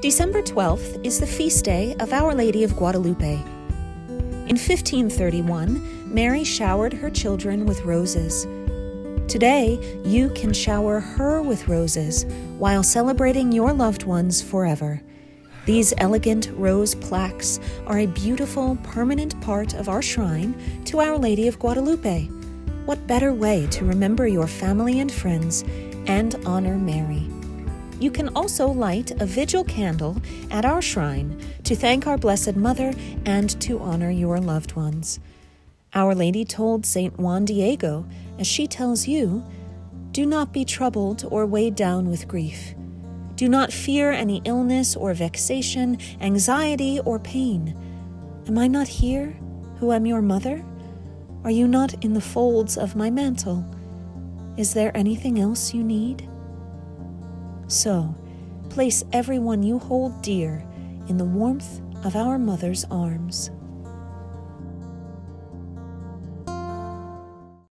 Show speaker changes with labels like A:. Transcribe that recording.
A: December 12th is the feast day of Our Lady of Guadalupe. In 1531, Mary showered her children with roses. Today, you can shower her with roses while celebrating your loved ones forever. These elegant rose plaques are a beautiful, permanent part of our shrine to Our Lady of Guadalupe. What better way to remember your family and friends and honor Mary? You can also light a vigil candle at our shrine to thank our Blessed Mother and to honor your loved ones. Our Lady told St. Juan Diego, as she tells you, Do not be troubled or weighed down with grief. Do not fear any illness or vexation, anxiety or pain. Am I not here, who am your mother? Are you not in the folds of my mantle? Is there anything else you need? So, place everyone you hold dear in the warmth of our Mother's arms.